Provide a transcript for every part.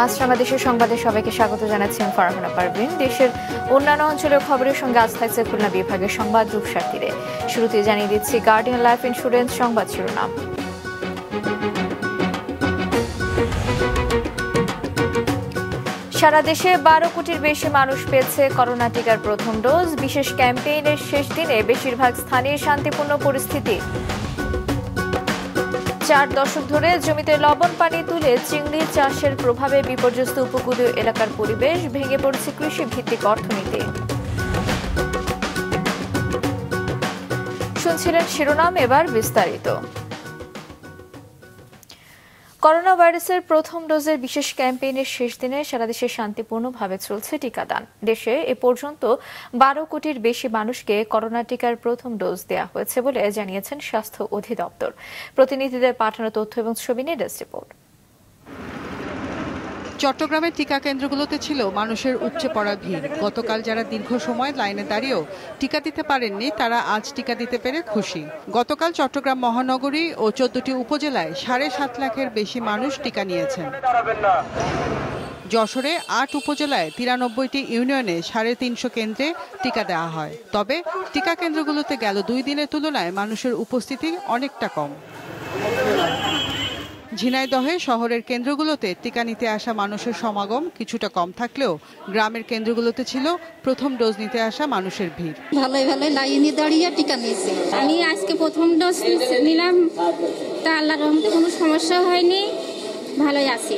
শুভেচ্ছা মাছরাঙা দেশের সংবাদে সবাইকে স্বাগত জানাচ্ছেন ফারহানা পারভিন। দেশের অন্যান্য অঞ্চলের খবরের সঙ্গে আজ থাকছে খুলনা বিভাগের সংবাদ রূপসার তীরে শুরুতে জানিয়ে দিচ্ছি গার্ডিয়ান লাইফ ইন্স্যুরেন্স সংবাদ শিরোনাম। সারা দেশে বারো কোটির বেশি মানুষ পেয়েছে করোনা টিকার প্রথম ডোজ। বিশেষ ক্যাম্পেইনের শেষ দিনে বেশিরভাগ স্থানে শান্তিপূর্ণ পরিস্থিতি। চার দশক ধরে জমিতে লবণ পানি তুলে চিংড়ি চাষের প্রভাবে বিপর্যস্ত উপকূলীয় এলাকার পরিবেশ ভেঙে পড়ছে কৃষি ভিত্তিক অর্থনীতি। শুনছিলেন শিরোনাম এবার বিস্তারিত। করোনা ভাইরাসের প্রথম ডোজের বিশেষ ক্যাম্পেইনের শেষ দিনে সারা দেশে শান্তিপূর্ণভাবে চলছে টিকাদান। দেশে এ পর্যন্ত বারো কোটির বেশি মানুষকে করোনা টিকার প্রথম ডোজ দেওয়া হয়েছে বলে জানিয়েছেন স্বাস্থ্য অধিদপ্তর। প্রতিনিধিদের পাঠানো তথ্য এবং ছবি নিয়ে রিপোর্ট। চট্টগ্রামের টিকা কেন্দ্রগুলোতে ছিল মানুষের উপচে পড়া ভিড়। গতকাল যারা দীর্ঘ সময় লাইনে দাঁড়িয়েও টিকা দিতে পারেননি, তারা আজ টিকা দিতে পেরে খুশি। গতকাল চট্টগ্রাম মহানগরী ও চোদ্দটি উপজেলায় সাড়ে সাত লাখের বেশি মানুষ টিকা নিয়েছেন যশোরে আট উপজেলায় তিরানব্বইটি ইউনিয়নে সাড়ে তিনশো কেন্দ্রে টিকা দেওয়া হয়। তবে টিকা কেন্দ্রগুলোতে গেল দুই দিনের তুলনায় মানুষের উপস্থিতি অনেকটা কম। ঝিনাইদহে শহরের কেন্দ্রগুলোতে টিকা নিতে আসা মানুষের সমাগম কিছুটা কম থাকলেও গ্রামের কেন্দ্রগুলোতে ছিল প্রথম ডোজ নিতে আসা মানুষের ভিড়। ভালোই ভালোই লাইনে দাঁড়িয়ে টিকা নিয়েছি। আমি আজকে প্রথম ডোজ নিলাম। তা আল্লাহর রহমতে কোনো সমস্যা হয়নি। ভালোই আছি।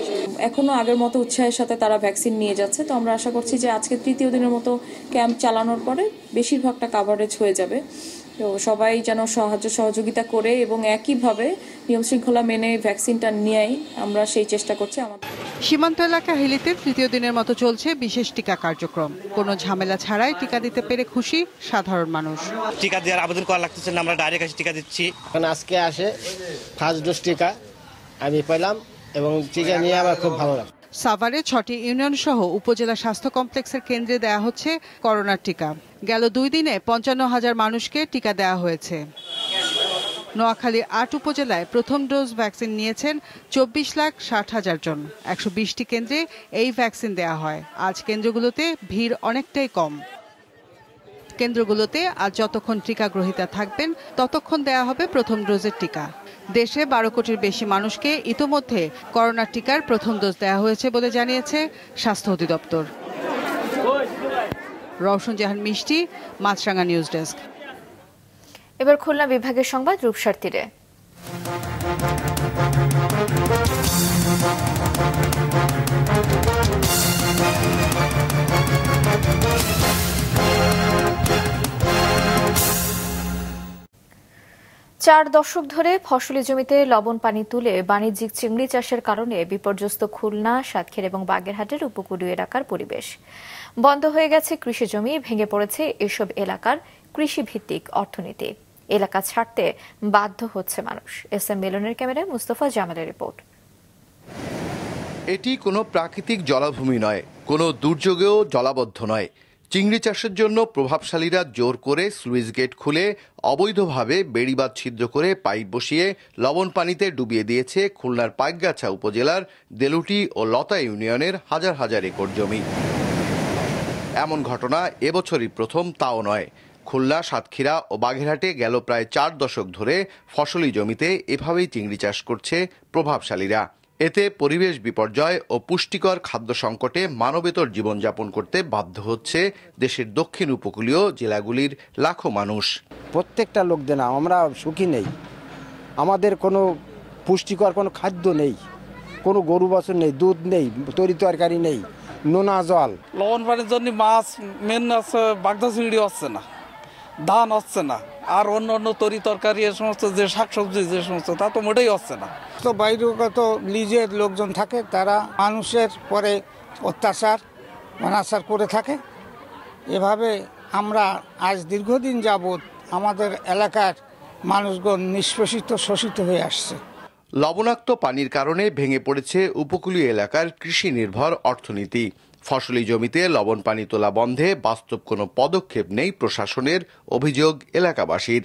এখনও আগের মতো উৎসাহের সাথে তারা ভ্যাকসিন নিয়ে যাচ্ছে। তো আমরা আশা করছি যে আজকে তৃতীয় দিনের মতো ক্যাম্প চালানোর পরে বেশিরভাগটা কাভারেজ হয়ে যাবে। তো সবাই যেন সাহায্য সহযোগিতা করে এবং একইভাবে নিয়ম শৃঙ্খলা মেনে ভ্যাকসিনটা নিয়েই আমরা সেই চেষ্টা করছি আমাদের সীমান্ত এলাকা হিলিতে তৃতীয় দিনের মতো চলছে বিশেষ টিকা কার্যক্রম। কোনো ঝামেলা ছাড়াই টিকা দিতে পেরে খুশি সাধারণ মানুষ। টিকা দেওয়ার আবেদন করা লাগতেছে না আমরা ডাইরেক্ট এসে টিকা দিচ্ছি। এখন আজকে আসে ফার্স্ট ডোজ টিকা আমি পেলাম এবং টিকা নিয়ে আমার খুব ভালো লাগে সাভারে ছটি ইউনিয়ন সহ উপজেলা স্বাস্থ্য কমপ্লেক্সের কেন্দ্রে দেয়া হচ্ছে করোনার টিকা। গেল দুই দিনে পঞ্চান্ন হাজার মানুষকে টিকা দেওয়া হয়েছে। নোয়াখালী আট উপজেলায় প্রথম ডোজ ভ্যাকসিন নিয়েছেন চব্বিশ লাখ ষাট হাজার জন। একশো বিশটি কেন্দ্রে এই ভ্যাকসিন দেওয়া হয়। আজ কেন্দ্রগুলোতে ভিড় অনেকটাই কম। কেন্দ্রগুলোতে আজ যতক্ষণ টিকা গ্রহীতা থাকবেন, ততক্ষণ দেয়া হবে প্রথম ডোজের টিকা। দেশে বারো কোটির বেশি মানুষকে ইতোমধ্যে করোনার টিকার প্রথম ডোজ দেওয়া হয়েছে বলে জানিয়েছে স্বাস্থ্য অধিদপ্তর। রওশন জাহান, মিষ্টি মাছরাঙ্গা নিউজ ডেস্ক। এবার খুলনা বিভাগের সংবাদ রূপসার তীরে। চার দশক ধরে ফসলি জমিতে লবণ পানি তুলে বাণিজ্যিক চিংড়ি চাষের কারণে বিপর্যস্ত খুলনা, সাতক্ষীর এবং বাগেরহাটের উপকূলীয় এলাকার পরিবেশ। বন্ধ হয়ে গেছে কৃষি জমি, ভেঙে পড়েছে এসব এলাকার কৃষিভিত্তিক অর্থনীতি। এলাকা ছাড়তে বাধ্য হচ্ছে মানুষ। এস এম মিলনের ক্যামেরায় মুস্তফা জামালের রিপোর্ট। এটি কোনো প্রাকৃতিক জলাভূমি নয়, কোনো দুর্যোগেও জলাবদ্ধ নয়। চিংড়ি চাষের জন্য প্রভাবশালীরা জোর করে স্লুইস গেট খুলে অবৈধভাবে বেড়িবাঁধ ছিদ্র করে পাইপ বসিয়ে লবণ পানিতে ডুবিয়ে দিয়েছে খুলনার পাইকগাছা উপজেলার দেলুটি ও লতা ইউনিয়নের হাজার হাজার একর জমি। এমন ঘটনা এবছরই প্রথম, তাও নয়। খুলনা, সাতক্ষীরা ও বাঘেরহাটে গেল প্রায় চার দশক ধরে ফসলি জমিতে এভাবেই চিংড়ি চাষ করছে প্রভাবশালীরা। এতে পরিবেশ বিপর্যয় ও পুষ্টিকর খাদ্য সংকটে মানবেতর জীবনযাপন করতে বাধ্য হচ্ছে দেশের দক্ষিণ উপকূলীয় জেলাগুলির লাখো মানুষ। প্রত্যেকটা লোকদের না আমরা সুখী নেই আমাদের কোনো পুষ্টিকর কোনো খাদ্য নেই কোনো গরু বছর নেই দুধ নেই তরি তরকারি নেই নোনা জল। লবণ পানির জন্য মাছ মেন আছে বাগদা চিংড়ি হচ্ছে না। ধান হচ্ছে না। আর অন্য অন্য তরি তরকারি এ সমস্ত যে শাকসবজি যে সমস্ত তা তো মোটেই হচ্ছে না। তো বাইরেগত লিজের লোকজন থাকে তারা মানুষের পরে অত্যাচার অনাচার করে থাকে। এভাবে আমরা আজ দীর্ঘদিন যাবৎ আমাদের এলাকার মানুষগণ নিষ্পেষিত শোষিত হয়ে আসছে। লবণাক্ত পানির কারণে ভেঙে পড়েছে উপকূলীয় এলাকার কৃষি নির্ভর অর্থনীতি। ফসলি জমিতে লবণ পানি তোলা বন্ধে বাস্তব কোনো পদক্ষেপ নেই প্রশাসনের অভিযোগ এলাকাবাসীর।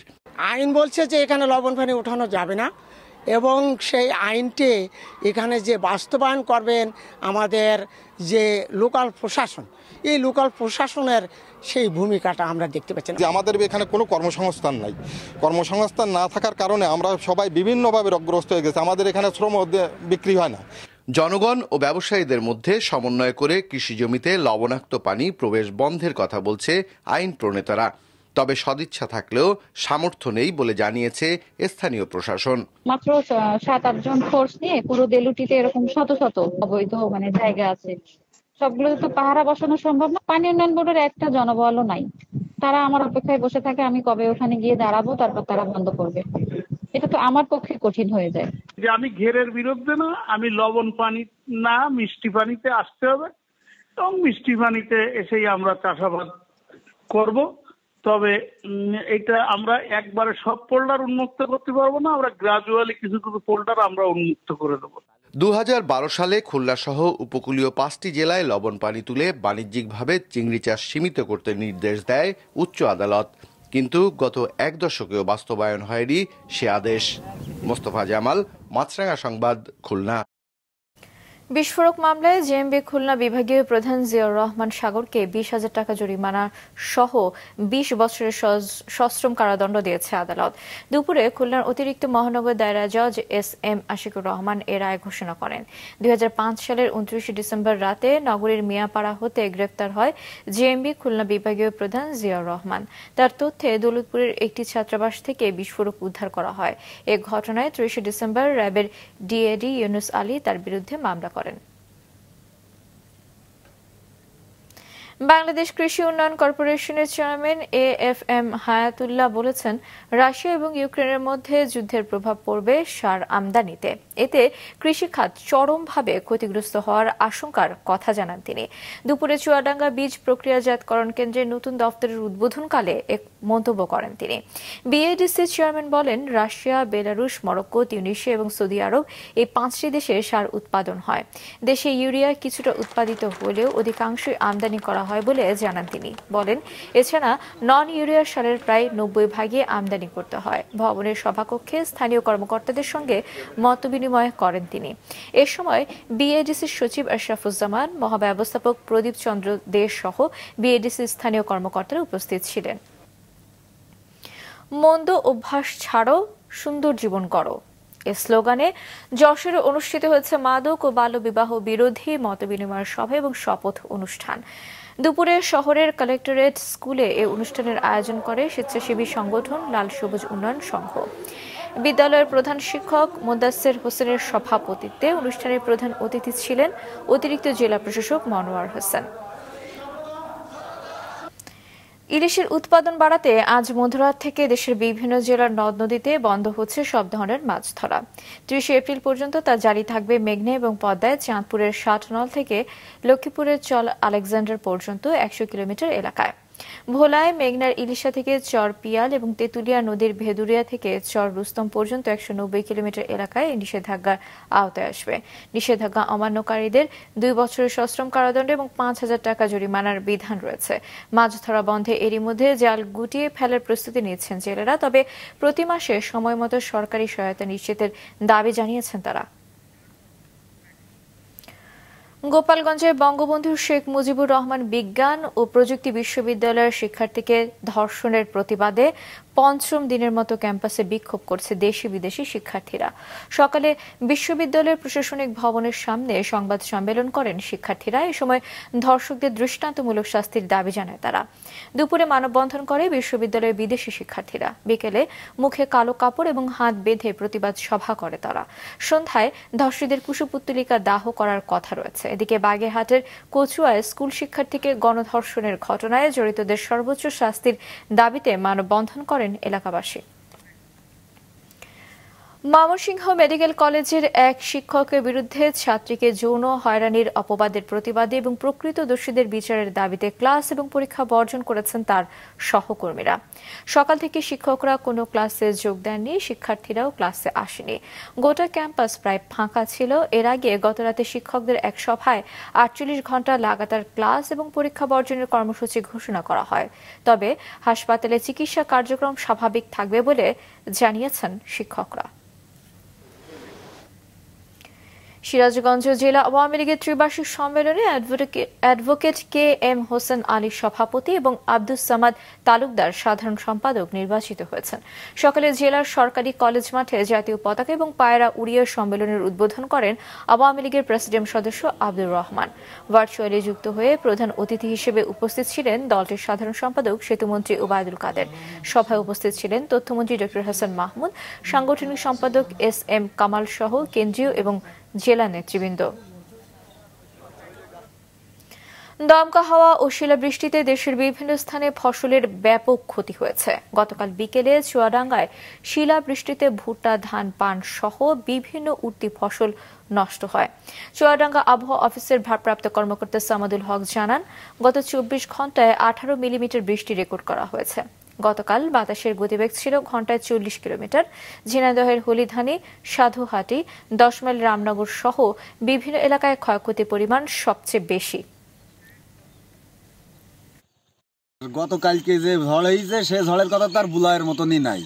আইন বলছে যে এখানে লবণ পানি উঠানো যাবে না এবং সেই আইনটি এখানে যে বাস্তবায়ন করবেন আমাদের যে লোকাল প্রশাসন এই লোকাল প্রশাসনের সেই ভূমিকাটা আমরা দেখতে পাচ্ছি না। যে আমাদের এখানে কোনো কর্মসংস্থান নাই। কর্মসংস্থান না থাকার কারণে আমরা সবাই বিভিন্নভাবে রোগগ্রস্ত হয়ে গেছে। আমাদের এখানে শ্রম বিক্রি হয় না। জনগণ ও ব্যবসায়ীদের মধ্যে সমন্বয় করে কৃষি জমিতে লবণাক্ত পানি প্রবেশ বন্ধের কথা বলছে আইন প্রণেতারা। তবে সদিচ্ছা থাকলেও সামর্থ্য নেই বলে জানিয়েছে স্থানীয় প্রশাসন। মাত্র সাত আটজন ফোর্স নিয়ে পুরো দেলুটিতে এরকম শত শত অবৈধ মানে জায়গা আছে। সবগুলোতে তো পাহারা বসানো সম্ভব না। পানি উন্নয়ন বোর্ডের একটা জনবলও নাই। তারা আমার অপেক্ষায় বসে থাকে, আমি কবে ওখানে গিয়ে দাঁড়াবো, তারপর তারা বন্ধ করবে। এটা তো আমার পক্ষে কঠিন হয়ে যায়। যে আমি ঘেরের বিরুদ্ধে না আমি লবণ পানি না মিষ্টি পানিতে আসতে হবে। এবং মিষ্টি পানিতে এসেই আমরা চাষাবাদ করব। তবে এটা আমরা একবারে সব পোল্ডার উন্মুক্ত করতে পারব না আমরা গ্রাজুয়ালি কিছু কিছু পোল্ডার আমরা উন্মুক্ত করে দেবো। দু হাজার বারো সালে খুলনা সহ উপকূলীয় পাঁচটি জেলায় লবণ পানি তুলে বাণিজ্যিকভাবে চিংড়ি চাষ সীমিত করতে নির্দেশ দেয় উচ্চ আদালত। কিন্তু গত এক দশকেও বাস্তবায়ন হয়নি সে আদেশ। মোস্তফা জামাল মাছরাঙা সংবাদ খুলনা। বিস্ফোরক মামলায় জেএমবি খুলনা বিভাগীয় প্রধান জিয়াউর রহমান সাগরকে বিশ হাজার টাকা জরিমানা সহ বিশ বছরের সশ্রম কারাদণ্ড দিয়েছে আদালত। দুপুরে খুলনার অতিরিক্ত মহানগর দায়রা জজ এস এম আশিকুর রহমান এ রায় ঘোষণা করেন। দুই সালের উনত্রিশে ডিসেম্বর রাতে নগরীর মিয়াপাড়া হতে গ্রেফতার হয় জেএমবি খুলনা বিভাগীয় প্রধান জিয়াউর রহমান। তার তথ্যে দৌলতপুরের একটি ছাত্রাবাস থেকে বিস্ফোরক উদ্ধার করা হয়। এ ঘটনায় ত্রিশে ডিসেম্বর র্যাবের ডিএডি ইউনুস আলী তার বিরুদ্ধে মামলা করেন। বাংলাদেশ কৃষি উন্নয়ন কর্পোরেশনের chairman A F M Hayatullah বলেছেন, রাশিয়া এবং ইউক্রেনের মধ্যে যুদ্ধের প্রভাব পড়বে সার আমদানিতে। এতে কৃষিখাত চরমভাবে ক্ষতিগ্রস্ত হওয়ার আশঙ্কার কথা জানান তিনি। দুপুরে চুয়াডাঙ্গা বীজ প্রক্রিয়াজাতকরণ কেন্দ্রের নতুন দফতরের উদ্বোধনকালে এক মন্তব্য করেন তিনি। বিএডিসি চেয়ারম্যান বলেন, রাশিয়া, বেলারুশ, মরক্কো তিউনিশিয়া এবং সৌদি আরব এই পাঁচটি দেশে সার উৎপাদন হয়। দেশে ইউরিয়া কিছুটা উৎপাদিত হলেও অধিকাংশই আমদানি করা হয় বলে জানান তিনি। বলেন, এছাড়া নন ইউরিয়া সারের প্রায় নব্বই ভাগে আমদানি করতে হয়। ভবনের সভাকক্ষে স্থানীয় কর্মকর্তাদের সঙ্গে মতবিনিময় করেন তিনি। এ সময় বিএডিসির সচিব আশরাফুজ্জামান, মহাব্যবস্থাপক প্রদীপ চন্দ্র দেশ সহ বিএডিসির স্থানীয় কর্মকর্তারা উপস্থিত ছিলেন। মন্দ অভ্যাস ছাড়ো সুন্দর জীবন করো। এ স্লোগানে যশোরে অনুষ্ঠিত হয়েছে মাদক ও বাল্যবিবাহ বিরোধী মতবিনিময় সভা এবং শপথ অনুষ্ঠান। দুপুরে শহরের কালেক্টরেট স্কুলে এ অনুষ্ঠানের আয়োজন করে স্বেচ্ছাসেবী সংগঠন লাল সবুজ উন্নয়ন সংঘ। বিদ্যালয়ের প্রধান শিক্ষক মোদাসের হোসেনের সভাপতিত্বে অনুষ্ঠানের প্রধান অতিথি ছিলেন অতিরিক্ত জেলা প্রশাসক মনোয়ার হোসেন। ইলিশের উৎপাদন বাড়াতে আজ মধ্যরাত থেকে দেশের বিভিন্ন জেলার নদ নদীতে বন্ধ হচ্ছে সব ধরনের মাছ ধরা। ত্রিশে এপ্রিল পর্যন্ত তা জারি থাকবে মেঘনা এবং পদ্মায়। চাঁদপুরের ষাট নল থেকে লক্ষ্মীপুরের চল আলেকজান্ডার পর্যন্ত একশো কিলোমিটার এলাকায়। ভোলায় মেঘনার ইলিশা থেকে চর পিয়াল এবং তেতুলিয়া নদীর ভেদুরিয়া থেকে চর রুস্তম পর্যন্ত একশো নব্বই কিলোমিটার এলাকায় নিষেধাজ্ঞার আওতায় আসবে। নিষেধাজ্ঞা অমান্যকারীদের দুই বছরের সশ্রম কারাদণ্ড এবং পাঁচ হাজার টাকা জরিমানার বিধান রয়েছে। মাছ ধরা বন্ধে এরই মধ্যে জাল গুটিয়ে ফেলার প্রস্তুতি নিচ্ছেন জেলেরা, তবে প্রতি মাসে সময় মতো সরকারি সহায়তা নিশ্চিতের দাবি জানিয়েছেন তারা। গোপালগঞ্জে বঙ্গবন্ধু শেখ মুজিবুর রহমান বিজ্ঞান ও প্রযুক্তি বিশ্ববিদ্যালয়ের শিক্ষার্থীকে ধর্ষণের প্রতিবাদে পঞ্চম দিনের মতো ক্যাম্পাসে বিক্ষোভ করছে দেশি বিদেশি শিক্ষার্থীরা। সকালে বিশ্ববিদ্যালয়ের প্রশাসনিক ভবনের সামনে সংবাদ সম্মেলন করেন শিক্ষার্থীরা। এ সময় ধর্ষকদের দৃষ্টান্তমূলক শাস্তির দাবি জানায় তারা। দুপুরে মানববন্ধন করে বিশ্ববিদ্যালয়ের বিদেশি শিক্ষার্থীরা। বিকেলে মুখে কালো কাপড় এবং হাত বেঁধে প্রতিবাদ সভা করে তারা। সন্ধ্যায় ধর্ষীদের কুশপুত্তলিকা দাহ করার কথা রয়েছে। এদিকে বাগেরহাটের কচুয়ায় স্কুল শিক্ষার্থীকে গণধর্ষণের ঘটনায় জড়িতদের সর্বোচ্চ শাস্তির দাবিতে মানববন্ধন করেন এলাকাবাসী। ময়মনসিংহ মেডিকেল কলেজের এক শিক্ষকের বিরুদ্ধে ছাত্রীকে যৌন হয়রানির অপবাদের প্রতিবাদে এবং প্রকৃত দোষীদের বিচারের দাবিতে ক্লাস এবং পরীক্ষা বর্জন করেছেন তার সহকর্মীরা। সকাল থেকে শিক্ষকরা কোনো ক্লাসে যোগ দেননি, শিক্ষার্থীরাও ক্লাসে আসেনি। গোটা ক্যাম্পাস প্রায় ফাঁকা ছিল। এর আগে গতরাতে শিক্ষকদের এক সভায় আটচল্লিশ ঘণ্টা লাগাতার ক্লাস এবং পরীক্ষা বর্জনের কর্মসূচি ঘোষণা করা হয়। তবে হাসপাতালে চিকিৎসা কার্যক্রম স্বাভাবিক থাকবে বলে জানিয়েছেন শিক্ষকরা। সিরাজগঞ্জ জেলা আওয়ামী লীগের ত্রিবার্ষিক সম্মেলনে advocate K M Hossain Ali সভাপতি এবং আব্দুস সামাদ তালুকদার সাধারণ সম্পাদক নির্বাচিত হয়েছেন। সকালে জেলার সরকারি কলেজ মাঠে জাতীয় পতাকা এবং পায়রা উড়িয়ে সম্মেলনের উদ্বোধন করেন আওয়ামী লীগের প্রেসিডেন্ট সদস্য আব্দুর রহমান। ভার্চুয়ালি যুক্ত হয়ে প্রধান অতিথি হিসেবে উপস্থিত ছিলেন দলটির সাধারণ সম্পাদক সেতুমন্ত্রী ওবায়দুল কাদের। সভায় উপস্থিত ছিলেন তথ্যমন্ত্রী ড হাসান মাহমুদ, সাংগঠনিক সম্পাদক এস এম কামাল সহ কেন্দ্রীয় এবং জেলা নেতৃবৃন্দ। দমকা হাওয়া ও শিলাবৃষ্টিতে দেশের বিভিন্ন স্থানে ফসলের ব্যাপক ক্ষতি হয়েছে। গতকাল বিকেলে চুয়াডাঙ্গায় শিলাবৃষ্টিতে ভুট্টা, ধান, পান সহ বিভিন্ন উঠতি ফসল নষ্ট হয়। চুয়াডাঙ্গা আবহাওয়া অফিসের ভারপ্রাপ্ত কর্মকর্তা সামাদুল হক জানান, গত চব্বিশ ঘন্টায় আঠারো মিলিমিটার বৃষ্টি রেকর্ড করা হয়েছে। গতকাল বাতাসের গতিবেগ ছিল ঘন্টায় চল্লিশ কিলোমিটার। ঝিনাইদহের হলিধানি সাধুহাটি দশ মাইল রামনগর সহ বিভিন্ন এলাকায় ক্ষয়ক্ষতির পরিমাণ সবচেয়ে বেশি। গতকালকে যে ঝড় হয়েছে সে ঝড়ের কথা তার বুলায়ের মতনই নাই।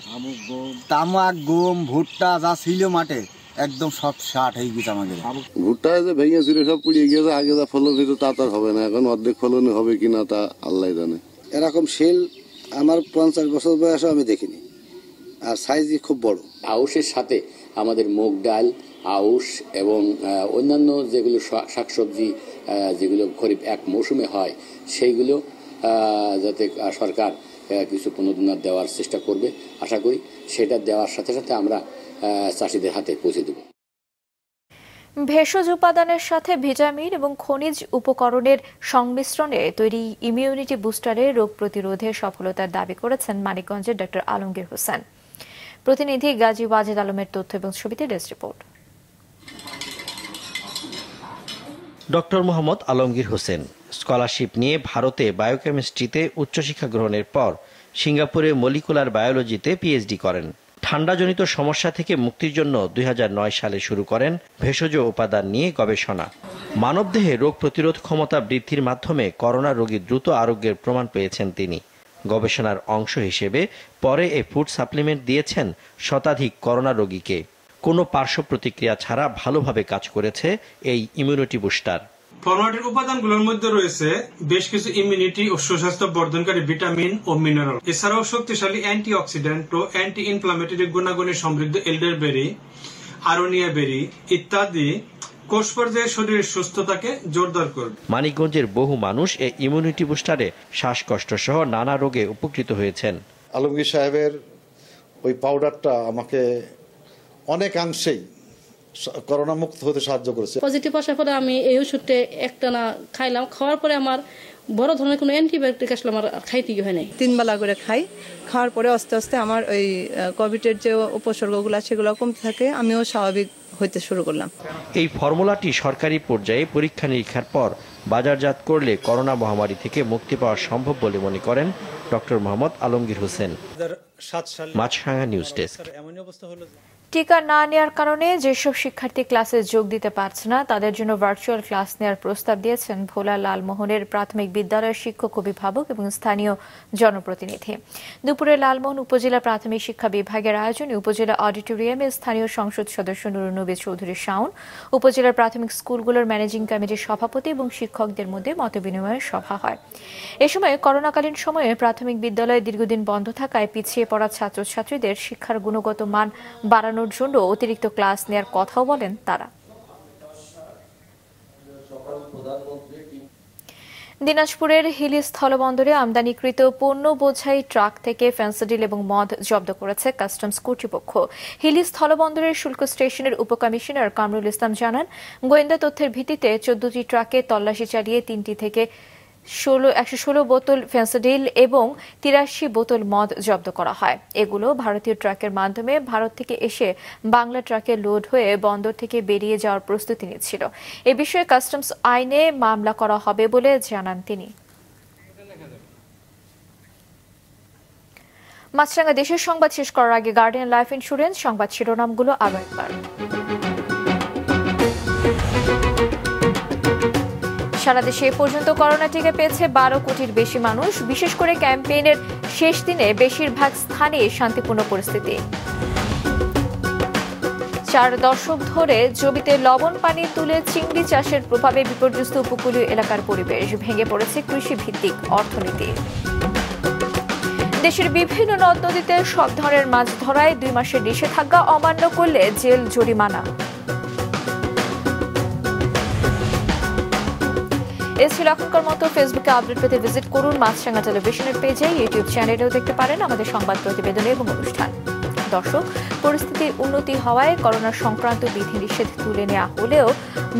তামাক গম ভুট্টা যা ছিল মাঠে একদম সব শাট হয়ে গেছে আমাদের। ভুট্টা যে ভেঙে ছিল সব পুড়িয়ে গিয়েছে আগে যা ফলন হইতো তা তার হবে না এখন অর্ধেক ফলন হবে কিনা তা আল্লাহ জানে। এরকম শিল আমার পঞ্চাশ বছর বয়সে আমি দেখিনি। আর সাইজই খুব বড়। আউশের সাথে আমাদের মুগ ডাল আউশ এবং অন্যান্য যেগুলো শাকসবজি যেগুলো খরিফ এক মৌসুমে হয়, সেইগুলো যাতে সরকার কিছু পুনরুদ্ধার দেওয়ার চেষ্টা করবে, আশা করি সেটা দেওয়ার সাথে সাথে আমরা চাষিদের হাতে পৌঁছে দেব। ভেষজ উপাদানের সাথে ভিটামিন এবং খনিজ উপকরণের সংমিশ্রণে তৈরি ইমিউনিটি বুস্টারে রোগ প্রতিরোধে সফলতার দাবি করেছেন মানিকগঞ্জের ডক্টর আলমগীর হোসেন। প্রতিনিধি গাজী ওয়াজেদ আলমের তথ্য এবং ছবিতে desk report. Doctor Mohammad Alamgir Hossain, scholarship নিয়ে ভারতে বায়োকেমিস্ট্রিতে উচ্চশিক্ষা গ্রহণের পর সিঙ্গাপুরে মলিকুলার বায়োলজিতে পিএইচডি করেন। ঠান্ডাজনিত সমস্যা থেকে মুক্তির জন্য দুই হাজার নয় সালে শুরু করেন ভেষজ উপাদান নিয়ে গবেষণা। মানবদেহে রোগ প্রতিরোধ ক্ষমতা বৃদ্ধির মাধ্যমে করোনা রোগী দ্রুত আরোগ্যের প্রমাণ পেয়েছেন তিনি। গবেষণার অংশ হিসেবে পরে এ ফুড সাপ্লিমেন্ট দিয়েছেন শতাধিক করোনা রোগীকে। কোনো পার্শ্ব প্রতিক্রিয়া ছাড়া ভালোভাবে কাজ করেছে এই ইমিউনিটি বুস্টার। ফরমাটির উপাদানগুলোর মধ্যে রয়েছে বেশ কিছু ইমিউনিটি ও সুস্বাস্থ্য বর্ধনকারী ভিটামিন ও মিনারেল এছাড়াও শক্তিশালী অ্যান্টি অক্সিডেন্ট ও অ্যান্টি ইনফ্লামেটরি গুণাগুণে সমৃদ্ধ এলডার বেরি আরোনিয়া বেরি ইত্যাদি। কোষ পর্যায়ে শরীরের সুস্থতাকে জোরদার করবে। মানিকগঞ্জের বহু মানুষ এই ইমিউনিটি বুস্টারে শ্বাসকষ্ট সহ নানা রোগে উপকৃত হয়েছেন। আলমগীর সাহেবের ওই পাউডারটা আমাকে অনেকাংশেই করোনা মুক্ত হতে সাহায্য করেছে। পজিটিভ আসার পরে আমি এই ওষুধটা একটা না খাইলাম। খাওয়ার পরে আমার বড় ধরনের কোনো অ্যান্টিবায়োটিক আসলে আমার খাইতে হয় নাই। তিন বেলা করে খাই। খাওয়ার পরে আস্তে আস্তে আমার ওই কোভিডের যে উপসর্গগুলো সেগুলো কমতে থাকে। আমিও স্বাভাবিক হইতে শুরু করলাম। এই ফর্মুলাটি সরকারি পর্যায়ে পরীক্ষা নিরীক্ষার পর বাজারজাত করলে করোনা মহামারী থেকে মুক্তি পাওয়া সম্ভব বলে মনে করেন doctor Mohammad Alamgir Hossain. Maasranga news desk. টিকা না নেওয়ার কারণে যেসব শিক্ষার্থী ক্লাসে যোগ দিতে পারছে না, তাদের জন্য ভার্চুয়াল ক্লাস নেওয়ার প্রস্তাব দিয়েছেন ভোলা লালমোহনের প্রাথমিক বিদ্যালয়ের শিক্ষক, অভিভাবক এবং স্থানীয় জনপ্রতিনিধি। দুপুরে লালমোহন উপজেলা প্রাথমিক শিক্ষা বিভাগের আয়োজনে উপজেলা অডিটোরিয়ামে স্থানীয় সংসদ সদস্য নুরুনবী চৌধুরী শাওন উপজেলার প্রাথমিক স্কুলগুলোর ম্যানেজিং কমিটির সভাপতি এবং শিক্ষকদের মধ্যে মতবিনিময়ের সভা হয়। এ সময় করোনাকালীন সময়ে প্রাথমিক বিদ্যালয় দীর্ঘদিন বন্ধ থাকায় পিছিয়ে পড়া ছাত্রছাত্রীদের শিক্ষার গুণগত মান বাড়ানো বাড়ানোর জন্য অতিরিক্ত ক্লাস নেওয়ার কথাও বলেন তারা। দিনাজপুরের হিলি স্থলবন্দরে আমদানিকৃত পণ্য বোঝাই ট্রাক থেকে ফেন্সিডিল এবং মদ জব্দ করেছে কাস্টমস কর্তৃপক্ষ। হিলি স্থলবন্দরের শুল্ক স্টেশনের উপকমিশনার কামরুল ইসলাম জানান, গোয়েন্দা তথ্যের ভিত্তিতে চোদ্দটি ট্রাকে তল্লাশি চালিয়ে তিনটি থেকে ষোলো, একশো ষোলো বোতল ফেন্সিডিল এবং তিরাশি বোতল মদ জব্দ করা হয়। এগুলো ভারতীয় ট্রাকের মাধ্যমে ভারত থেকে এসে বাংলা ট্রাকে লোড হয়ে বন্দর থেকে বেরিয়ে যাওয়ার প্রস্তুতি নিচ্ছিল। এ বিষয়ে কাস্টমস আইনে মামলা করা হবে বলে জানান তিনি। মাছরাঙ্গা দেশের সংবাদ শেষ করার আগে গার্ডিয়ান লাইফ ইন্স্যুরেন্স সংবাদ শিরোনামগুলো আরও একবার। সারা দেশে এ পর্যন্ত করোনা টিকা পেয়েছে বারো কোটির বেশি মানুষ। বিশেষ করে ক্যাম্পেইনের শেষ দিনে বেশিরভাগ স্থানে শান্তিপূর্ণ পরিস্থিতি। চার দশক ধরে জমিতে লবণ পানি তুলে চিংড়ি চাষের প্রভাবে বিপর্যস্ত উপকূলীয় এলাকার পরিবেশ ভেঙে পড়েছে কৃষি ভিত্তিক অর্থনীতি। দেশের বিভিন্ন নদ নদীতে সব ধরনের মাছ ধরায় দুই মাসের নিষেধাজ্ঞা অমান্য করলে জেল জরিমানা। এ ছিল এখনকার মতো ফেসবুকে আপডেট পেতে ভিজিট করুন মাছরাঙ্গা টেলিভিশনের পেজে ইউটিউব চ্যানেলেও দেখতে পারেন আমাদের সংবাদ প্রতিবেদন এবং অনুষ্ঠান। দর্শক পরিস্থিতির উন্নতি হওয়ায় করোনা সংক্রান্ত বিধিনিষেধ তুলে নেওয়া হলেও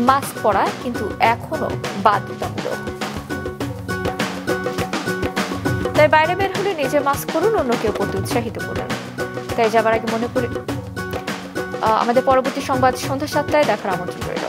মাস্ক পরা কিন্তু এখনও বাধ্যতামূলক। তাই বাইরে বের হলে নিজে মাস্ক করুন অন্যকে পড়তে উৎসাহিত করুন। তাই যাবার আগে মনে করি আমাদের পরবর্তী সংবাদ সন্ধ্যা সাতটায় দেখার আমন্ত্রণ রইল।